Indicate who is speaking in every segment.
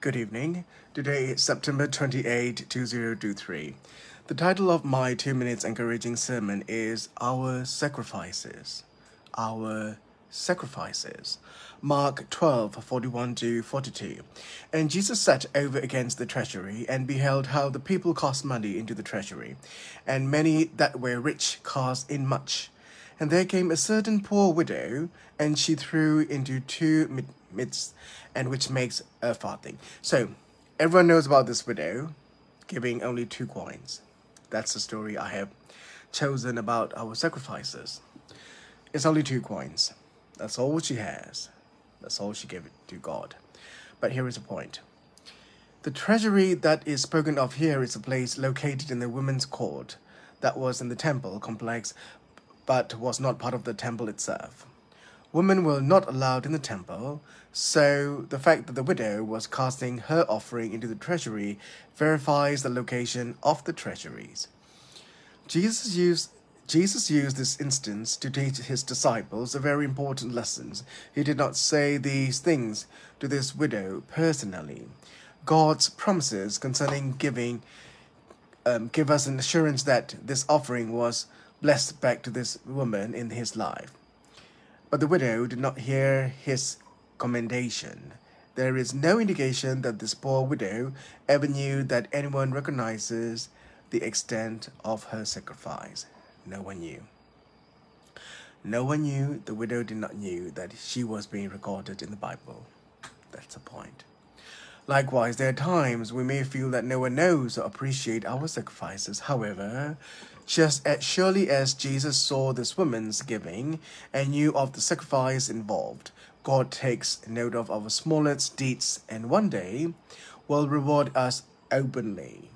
Speaker 1: Good evening. Today is September 28, 2023. The title of my two minutes encouraging sermon is Our Sacrifices. Our Sacrifices. Mark 12, 41 to 42. And Jesus sat over against the treasury and beheld how the people cast money into the treasury, and many that were rich cast in much. And there came a certain poor widow, and she threw into two mites, and which makes a farthing. So, everyone knows about this widow giving only two coins. That's the story I have chosen about our sacrifices. It's only two coins. That's all she has. That's all she gave to God. But here is the point. The treasury that is spoken of here is a place located in the women's court that was in the temple complex but was not part of the temple itself. Women were not allowed in the temple, so the fact that the widow was casting her offering into the treasury verifies the location of the treasuries. Jesus used Jesus used this instance to teach his disciples a very important lesson. He did not say these things to this widow personally. God's promises concerning giving um, give us an assurance that this offering was blessed back to this woman in his life. But the widow did not hear his commendation. There is no indication that this poor widow ever knew that anyone recognizes the extent of her sacrifice. No one knew. No one knew, the widow did not knew that she was being recorded in the Bible. That's the point. Likewise, there are times we may feel that no one knows or appreciate our sacrifices. However, just as surely as Jesus saw this woman's giving and knew of the sacrifice involved, God takes note of our smallest deeds and one day will reward us openly.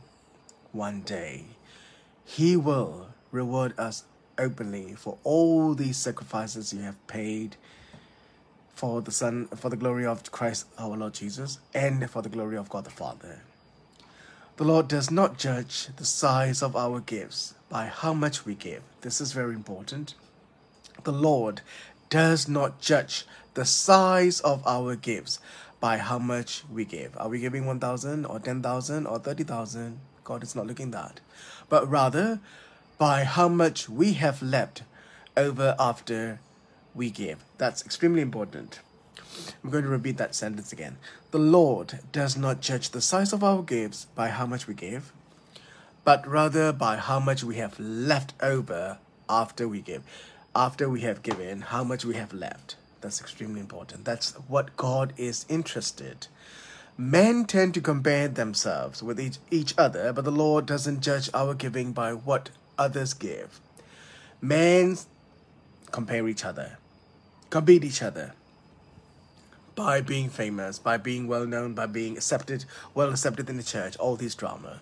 Speaker 1: One day, He will reward us openly for all these sacrifices you have paid for the Son, for the glory of Christ our Lord Jesus, and for the glory of God the Father. The Lord does not judge the size of our gifts by how much we give. This is very important. The Lord does not judge the size of our gifts by how much we give. Are we giving 1,000 or 10,000 or 30,000? God is not looking that. But rather by how much we have left over after we give. That's extremely important. I'm going to repeat that sentence again. The Lord does not judge the size of our gifts by how much we give, but rather by how much we have left over after we give. After we have given, how much we have left. That's extremely important. That's what God is interested. Men tend to compare themselves with each, each other, but the Lord doesn't judge our giving by what others give. Men compare each other, compete each other by being famous, by being well known, by being accepted, well accepted in the church, all these drama.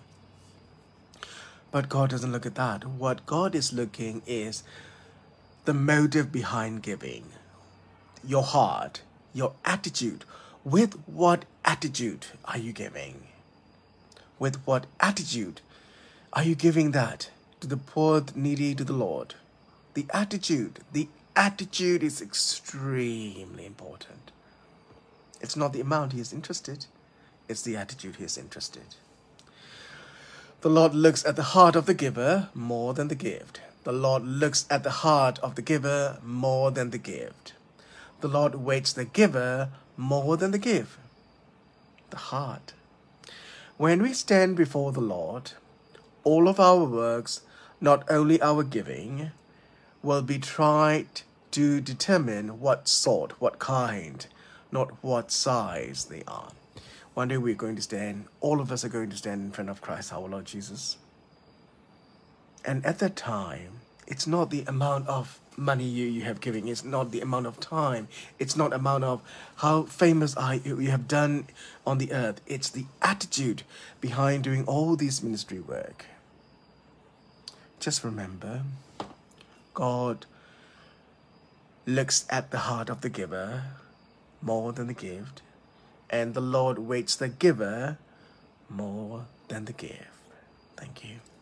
Speaker 1: But God doesn't look at that. What God is looking is the motive behind giving, your heart, your attitude. With what attitude are you giving? With what attitude are you giving that to the poor, the needy, to the Lord? The attitude, the attitude is extremely important. It's not the amount he is interested, it's the attitude he is interested. The Lord looks at the heart of the giver more than the gift. The Lord looks at the heart of the giver more than the gift. The Lord waits the giver more than the give. The heart. When we stand before the Lord, all of our works, not only our giving, will be tried to determine what sort, what kind, not what size they are. One day we're going to stand, all of us are going to stand in front of Christ our Lord Jesus. And at that time, it's not the amount of money you, you have given, it's not the amount of time, it's not amount of how famous I you have done on the earth. It's the attitude behind doing all this ministry work. Just remember, God looks at the heart of the giver more than the gift, and the Lord waits the giver more than the gift. Thank you.